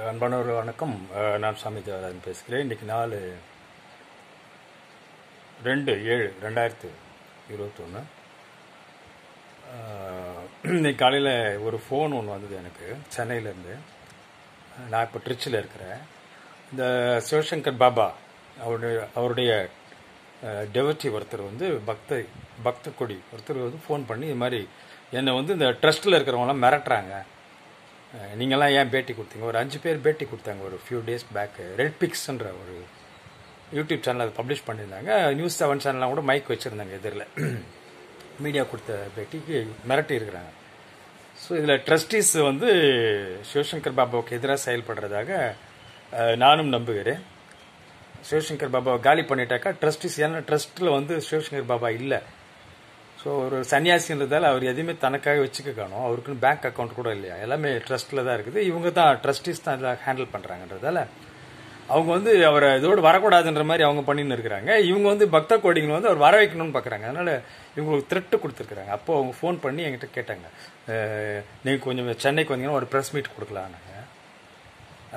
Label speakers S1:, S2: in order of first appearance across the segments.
S1: அன்பானவர் வணக்கம். நான் சாமி தேவராஜன் பேசுகிறேன். இன்னைக்கு நாலு ரெண்டு ஏழு ரெண்டாயிரத்து இருபத்தொன்று இன்னைக்கு காலையில் ஒரு ஃபோன் ஒன்று வந்தது எனக்கு சென்னையிலேருந்து நான் இப்போ ட்ரிச்சில் இருக்கிறேன். இந்த சிவசங்கர் பாபா அவருடைய அவருடைய டெவர்ட்டி ஒருத்தர் வந்து பக்த பக்த கொடி ஒருத்தர் வந்து ஃபோன் பண்ணி இது மாதிரி என்னை வந்து இந்த ட்ரஸ்ட்டில் இருக்கிறவங்களாம் மிரட்டுறாங்க. நீங்கள்லாம் ஏன் பேட்டி கொடுத்தீங்க? ஒரு அஞ்சு பேர் பேட்டி கொடுத்தாங்க ஒரு ஃபியூ டேஸ் பேக் ரெட் பிக்ஸ்ன்ற ஒரு யூடியூப் சேனல் அதை பப்ளிஷ் பண்ணியிருந்தாங்க. நியூஸ் செவன் சேனல்லாம் கூட மைக் வச்சுருந்தாங்க எதிரில். மீடியா கொடுத்த பேட்டிக்கு மிரட்டி இருக்கிறாங்க. ஸோ இதில் ட்ரஸ்டீஸ் வந்து சிவசங்கர் பாபாவுக்கு எதிராக செயல்படுறதாக நானும் நம்புகிறேன். சிவசங்கர் பாபாவை காலி பண்ணிட்டாக்கா ட்ரஸ்டீஸ் ஏன்னா ட்ரஸ்ட்டில் வந்து சிவசங்கர் பாபா இல்லை. ஸோ ஒரு சன்னியாசின்றதால அவர் எதையுமே தனக்காக வச்சுக்க காணும் அவருக்குன்னு பேங்க் அக்கௌண்ட் கூட இல்லையா? எல்லாமே ட்ரஸ்ட்டில் தான் இருக்குது. இவங்க தான் ட்ரஸ்டீஸ் தான் இதில் ஹேண்டில் பண்ணுறாங்கன்றதால அவங்க வந்து அவரை இதோடு வரக்கூடாதுன்ற மாதிரி அவங்க பண்ணின்னு இருக்கிறாங்க. இவங்க வந்து பக்த கோடிங்களை வந்து அவர் வர வைக்கணும்னு பார்க்குறாங்க. அதனால் இவங்களுக்கு த்ரெட்டு கொடுத்துருக்குறாங்க. அப்போ அவங்க ஃபோன் பண்ணி என்கிட்ட கேட்டாங்க. நீங்கள் கொஞ்சம் சென்னைக்கு வந்தீங்கன்னா ஒரு ப்ரெஸ் மீட் கொடுக்கலான்னாங்க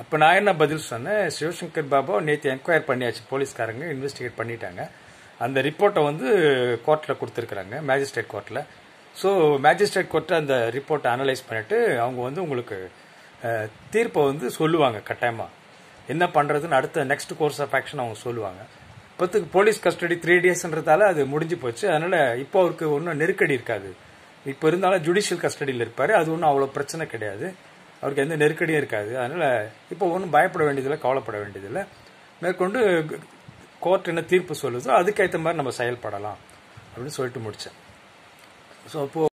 S1: அப்போ நான் என்ன பதில் சொன்னேன்? சிவசங்கர் பாபா நேற்று என்கொயர் பண்ணியாச்சு. போலீஸ்காரங்க இன்வெஸ்டிகேட் பண்ணிட்டாங்க. அந்த ரிப்போர்ட்டை வந்து கோர்ட்டில் கொடுத்துருக்குறாங்க மேஜிஸ்ட்ரேட் கோர்ட்டில் ஸோ மேஜிஸ்ட்ரேட் கோர்ட்டை அந்த ரிப்போர்ட்டை அனலைஸ் பண்ணிட்டு அவங்க வந்து உங்களுக்கு தீர்ப்பை வந்து சொல்லுவாங்க கட்டாயமாக என்ன பண்ணுறதுன்னு அடுத்த நெக்ஸ்ட் கோர்ஸ் ஆஃப் ஆக்ஷன் அவங்க சொல்லுவாங்க. இப்போத்துக்கு போலீஸ் கஸ்டடி த்ரீ டேஸ்ன்றதால அது முடிஞ்சு போச்சு. அதனால் இப்போ அவருக்கு ஒன்றும் நெருக்கடி இருக்காது. இப்போ இருந்தாலும் ஜுடிஷியல் கஸ்டடியில் இருப்பார். அது ஒன்றும் அவ்வளோ பிரச்சனை கிடையாது. அவருக்கு எந்த நெருக்கடியும் இருக்காது. அதனால் இப்போ ஒன்றும் பயப்பட வேண்டியதில்லை கவலைப்பட வேண்டியதில்லை. மேற்கொண்டு கோர்ட் என்ன தீர்ப்பு சொல்லுதோ அதுக்கேற்ற மாதிரி நம்ம செயல்படலாம் அப்படின்னு சொல்லிட்டு முடித்தேன் ஸோ அப்போது